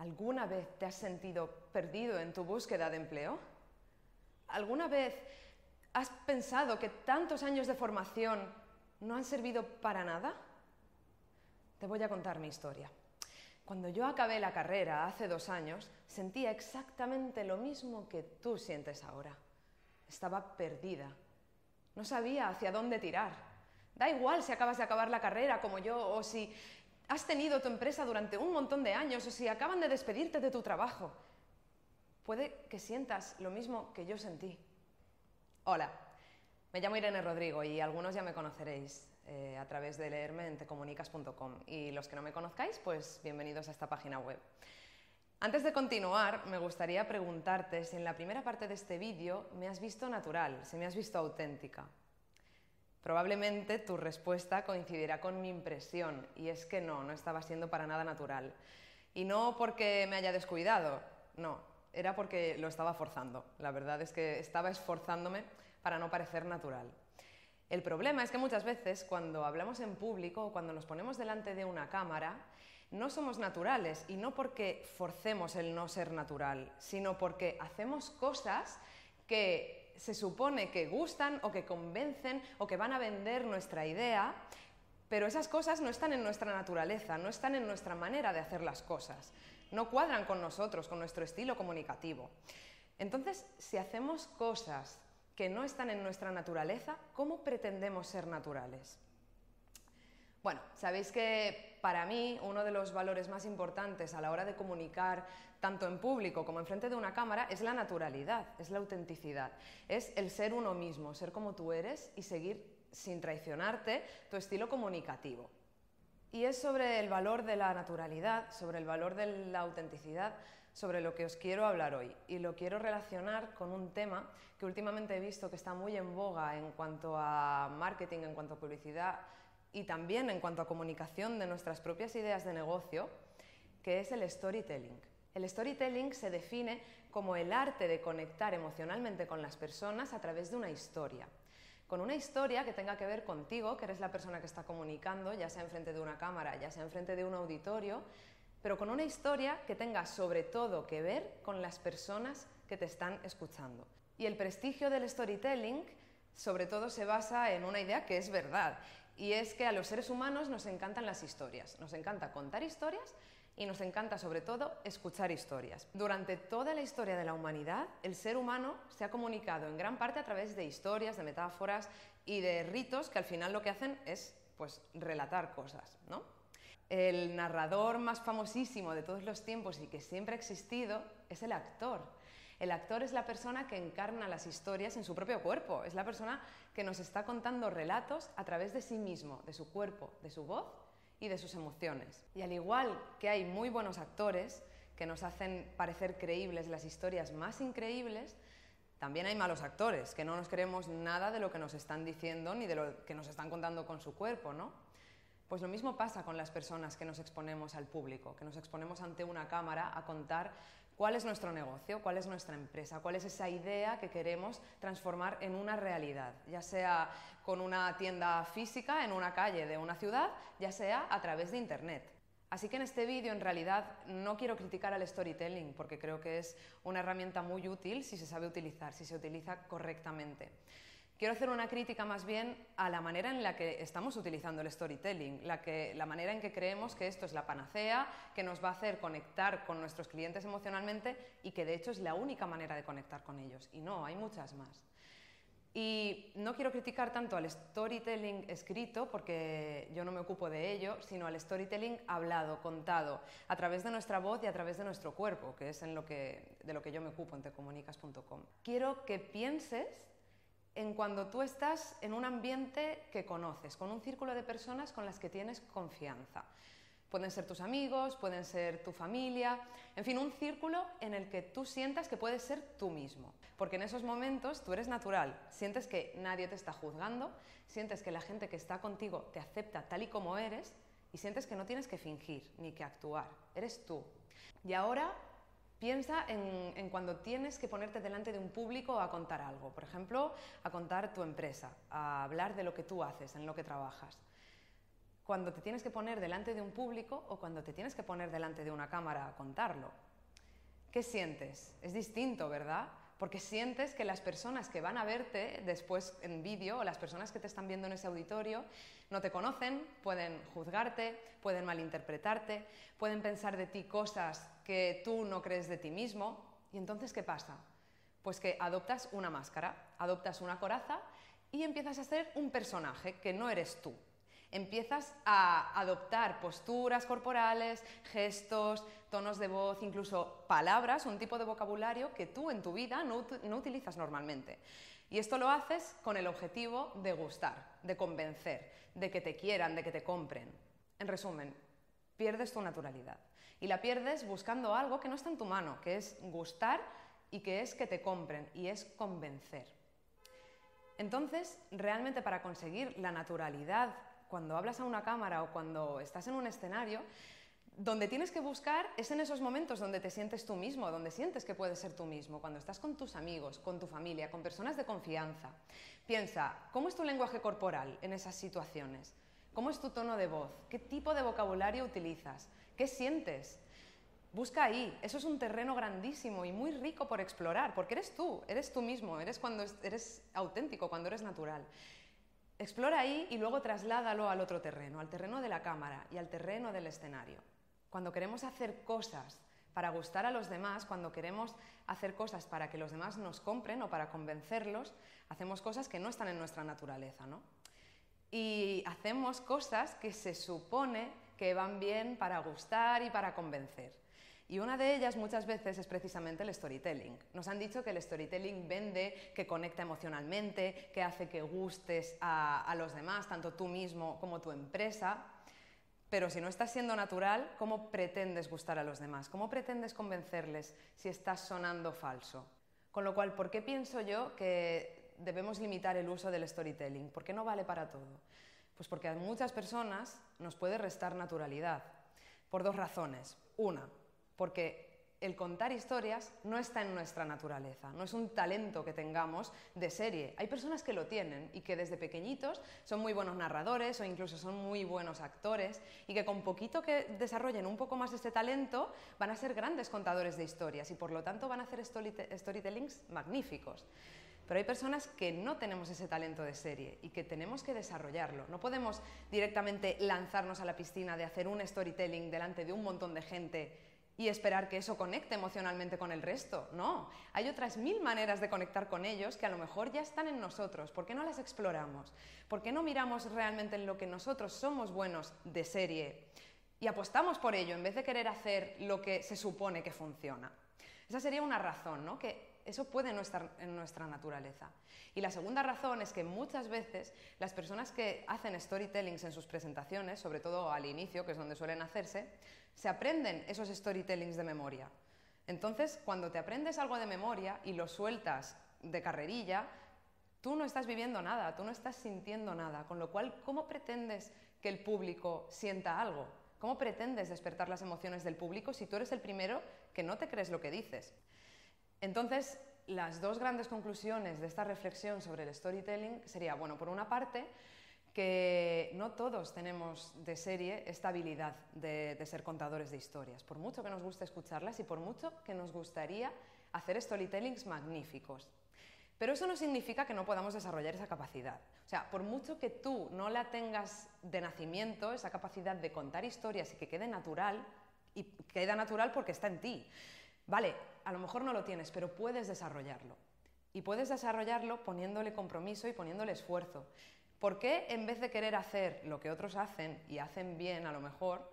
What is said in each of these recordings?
¿Alguna vez te has sentido perdido en tu búsqueda de empleo? ¿Alguna vez has pensado que tantos años de formación no han servido para nada? Te voy a contar mi historia. Cuando yo acabé la carrera hace dos años, sentía exactamente lo mismo que tú sientes ahora. Estaba perdida. No sabía hacia dónde tirar. Da igual si acabas de acabar la carrera como yo o si has tenido tu empresa durante un montón de años o si acaban de despedirte de tu trabajo. Puede que sientas lo mismo que yo sentí. Hola, me llamo Irene Rodrigo y algunos ya me conoceréis. Eh, a través de leerme en tecomunicas.com. Y los que no me conozcáis, pues bienvenidos a esta página web. Antes de continuar, me gustaría preguntarte si en la primera parte de este vídeo me has visto natural, si me has visto auténtica. Probablemente tu respuesta coincidirá con mi impresión, y es que no, no estaba siendo para nada natural. Y no porque me haya descuidado, no, era porque lo estaba forzando. La verdad es que estaba esforzándome para no parecer natural. El problema es que muchas veces cuando hablamos en público o cuando nos ponemos delante de una cámara, no somos naturales y no porque forcemos el no ser natural, sino porque hacemos cosas que se supone que gustan o que convencen o que van a vender nuestra idea, pero esas cosas no están en nuestra naturaleza, no están en nuestra manera de hacer las cosas, no cuadran con nosotros, con nuestro estilo comunicativo. Entonces, si hacemos cosas que no están en nuestra naturaleza, ¿cómo pretendemos ser naturales? Bueno, sabéis que para mí uno de los valores más importantes a la hora de comunicar tanto en público como en frente de una cámara es la naturalidad, es la autenticidad, es el ser uno mismo, ser como tú eres y seguir sin traicionarte tu estilo comunicativo. Y es sobre el valor de la naturalidad, sobre el valor de la autenticidad, sobre lo que os quiero hablar hoy. Y lo quiero relacionar con un tema que últimamente he visto que está muy en boga en cuanto a marketing, en cuanto a publicidad y también en cuanto a comunicación de nuestras propias ideas de negocio, que es el storytelling. El storytelling se define como el arte de conectar emocionalmente con las personas a través de una historia. Con una historia que tenga que ver contigo, que eres la persona que está comunicando, ya sea enfrente de una cámara, ya sea enfrente de un auditorio, pero con una historia que tenga sobre todo que ver con las personas que te están escuchando. Y el prestigio del storytelling sobre todo se basa en una idea que es verdad, y es que a los seres humanos nos encantan las historias, nos encanta contar historias y nos encanta sobre todo escuchar historias. Durante toda la historia de la humanidad, el ser humano se ha comunicado en gran parte a través de historias, de metáforas y de ritos que al final lo que hacen es pues relatar cosas, ¿no? El narrador más famosísimo de todos los tiempos y que siempre ha existido es el actor. El actor es la persona que encarna las historias en su propio cuerpo, es la persona que nos está contando relatos a través de sí mismo, de su cuerpo, de su voz y de sus emociones. Y al igual que hay muy buenos actores que nos hacen parecer creíbles las historias más increíbles, también hay malos actores, que no nos creemos nada de lo que nos están diciendo ni de lo que nos están contando con su cuerpo, ¿no? Pues lo mismo pasa con las personas que nos exponemos al público, que nos exponemos ante una cámara a contar cuál es nuestro negocio, cuál es nuestra empresa, cuál es esa idea que queremos transformar en una realidad, ya sea con una tienda física en una calle de una ciudad, ya sea a través de Internet. Así que en este vídeo en realidad no quiero criticar al storytelling porque creo que es una herramienta muy útil si se sabe utilizar, si se utiliza correctamente. Quiero hacer una crítica más bien a la manera en la que estamos utilizando el storytelling, la, que, la manera en que creemos que esto es la panacea, que nos va a hacer conectar con nuestros clientes emocionalmente y que de hecho es la única manera de conectar con ellos. Y no, hay muchas más. Y no quiero criticar tanto al storytelling escrito, porque yo no me ocupo de ello, sino al storytelling hablado, contado, a través de nuestra voz y a través de nuestro cuerpo, que es en lo que, de lo que yo me ocupo en tecomunicas.com. Quiero que pienses en cuando tú estás en un ambiente que conoces, con un círculo de personas con las que tienes confianza. Pueden ser tus amigos, pueden ser tu familia, en fin, un círculo en el que tú sientas que puedes ser tú mismo. Porque en esos momentos tú eres natural, sientes que nadie te está juzgando, sientes que la gente que está contigo te acepta tal y como eres y sientes que no tienes que fingir ni que actuar, eres tú. Y ahora Piensa en, cuando tienes que ponerte delante de un público a contar algo, por ejemplo, a contar tu empresa, a hablar de lo que tú haces, en lo que trabajas. cuando te tienes que poner delante de un público o cuando te tienes que poner delante de una cámara a contarlo. ¿Qué sientes? Es distinto, ¿verdad? Porque sientes que las personas que van a verte después en vídeo o las personas que te están viendo en ese auditorio no te conocen, pueden juzgarte, pueden malinterpretarte, pueden pensar de ti cosas que tú no crees de ti mismo. ¿Y entonces qué pasa? Pues que adoptas una máscara, adoptas una coraza y empiezas a ser un personaje que no eres tú. Empiezas a adoptar posturas corporales, gestos, tonos de voz, incluso palabras, un tipo de vocabulario que tú en tu vida no, utilizas normalmente. Y esto lo haces con el objetivo de gustar, de convencer, de que te quieran, de que te compren. En resumen, pierdes tu naturalidad. Y la pierdes buscando algo que no está en tu mano, que es gustar y que es que te compren, y es convencer. Entonces, realmente para conseguir la naturalidad cuando hablas a una cámara o cuando estás en un escenario, donde tienes que buscar es en esos momentos donde te sientes tú mismo, donde sientes que puedes ser tú mismo, cuando estás con tus amigos, con tu familia, con personas de confianza. Piensa, ¿cómo es tu lenguaje corporal en esas situaciones? ¿Cómo es tu tono de voz? ¿Qué tipo de vocabulario utilizas? ¿Qué sientes? Busca ahí, eso es un terreno grandísimo y muy rico por explorar, porque eres tú, eres tú mismo, eres cuando eres auténtico, cuando eres natural. Explora ahí y luego trasládalo al otro terreno, al terreno de la cámara y al terreno del escenario. Cuando queremos hacer cosas para gustar a los demás, cuando queremos hacer cosas para que los demás nos compren o para convencerlos, hacemos cosas que no están en nuestra naturaleza, ¿no? Y hacemos cosas que se supone que van bien para gustar y para convencer. Y una de ellas muchas veces es precisamente el storytelling. Nos han dicho que el storytelling vende, que conecta emocionalmente, que hace que gustes a, los demás, tanto tú mismo como tu empresa. Pero si no estás siendo natural, ¿cómo pretendes gustar a los demás? ¿Cómo pretendes convencerles si estás sonando falso? Con lo cual, ¿por qué pienso yo que debemos limitar el uso del storytelling? ¿Por qué no vale para todo? Pues porque a muchas personas nos puede restar naturalidad. Por dos razones. Una, porque el contar historias no está en nuestra naturaleza, no es un talento que tengamos de serie. Hay personas que lo tienen y que desde pequeñitos son muy buenos narradores o incluso son muy buenos actores y que con poquito que desarrollen un poco más este talento van a ser grandes contadores de historias y por lo tanto van a hacer storytellings magníficos. Pero hay personas que no tenemos ese talento de serie y que tenemos que desarrollarlo. No podemos directamente lanzarnos a la piscina de hacer un storytelling delante de un montón de gente y esperar que eso conecte emocionalmente con el resto. No, hay otras mil maneras de conectar con ellos que a lo mejor ya están en nosotros. ¿Por qué no las exploramos? ¿Por qué no miramos realmente en lo que nosotros somos buenos de serie y apostamos por ello en vez de querer hacer lo que se supone que funciona? Esa sería una razón, ¿no? Que eso puede no estar en nuestra naturaleza. Y la segunda razón es que muchas veces las personas que hacen storytellings en sus presentaciones, sobre todo al inicio, que es donde suelen hacerse, se aprenden esos storytellings de memoria. Entonces, cuando te aprendes algo de memoria y lo sueltas de carrerilla, tú no estás viviendo nada, tú no estás sintiendo nada, con lo cual, ¿cómo pretendes que el público sienta algo? ¿Cómo pretendes despertar las emociones del público si tú eres el primero que no te crees lo que dices? Entonces, las dos grandes conclusiones de esta reflexión sobre el storytelling sería, bueno, por una parte, que no todos tenemos de serie esta habilidad de, ser contadores de historias, por mucho que nos guste escucharlas y por mucho que nos gustaría hacer storytellings magníficos. Pero eso no significa que no podamos desarrollar esa capacidad. O sea, por mucho que tú no la tengas de nacimiento, esa capacidad de contar historias y que quede natural, y queda natural porque está en ti. Vale, a lo mejor no lo tienes, pero puedes desarrollarlo. Y puedes desarrollarlo poniéndole compromiso y poniéndole esfuerzo. ¿Por qué en vez de querer hacer lo que otros hacen y hacen bien a lo mejor,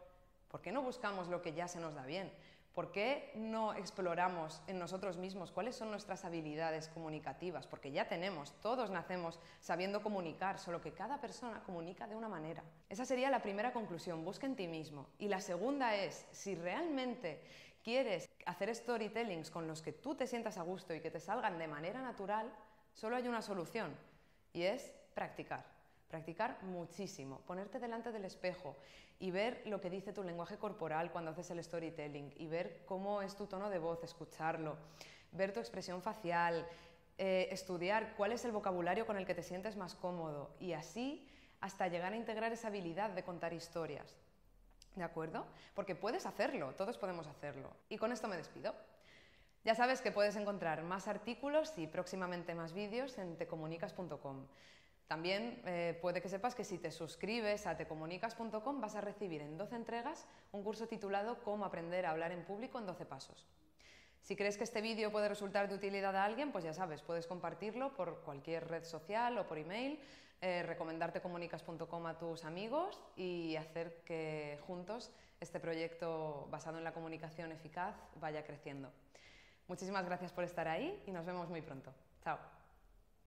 ¿por qué no buscamos lo que ya se nos da bien? ¿Por qué no exploramos en nosotros mismos cuáles son nuestras habilidades comunicativas? Porque ya tenemos, todos nacemos sabiendo comunicar, solo que cada persona comunica de una manera. Esa sería la primera conclusión, busca en ti mismo. Y la segunda es, si realmente quieres hacer storytellings con los que tú te sientas a gusto y que te salgan de manera natural, solo hay una solución y es practicar. Practicar muchísimo, ponerte delante del espejo y ver lo que dice tu lenguaje corporal cuando haces el storytelling y ver cómo es tu tono de voz, escucharlo, ver tu expresión facial, eh, estudiar cuál es el vocabulario con el que te sientes más cómodo y así hasta llegar a integrar esa habilidad de contar historias. ¿De acuerdo? Porque puedes hacerlo, todos podemos hacerlo. Y con esto me despido. Ya sabes que puedes encontrar más artículos y próximamente más vídeos en tecomunicas.com. También eh, puede que sepas que si te suscribes a tecomunicas.com vas a recibir en 12 entregas un curso titulado Cómo aprender a hablar en público en 12 pasos. Si crees que este vídeo puede resultar de utilidad a alguien, pues ya sabes, puedes compartirlo por cualquier red social o por email, eh, recomendarte comunicas.com a tus amigos y hacer que juntos este proyecto basado en la comunicación eficaz vaya creciendo. Muchísimas gracias por estar ahí y nos vemos muy pronto. Chao.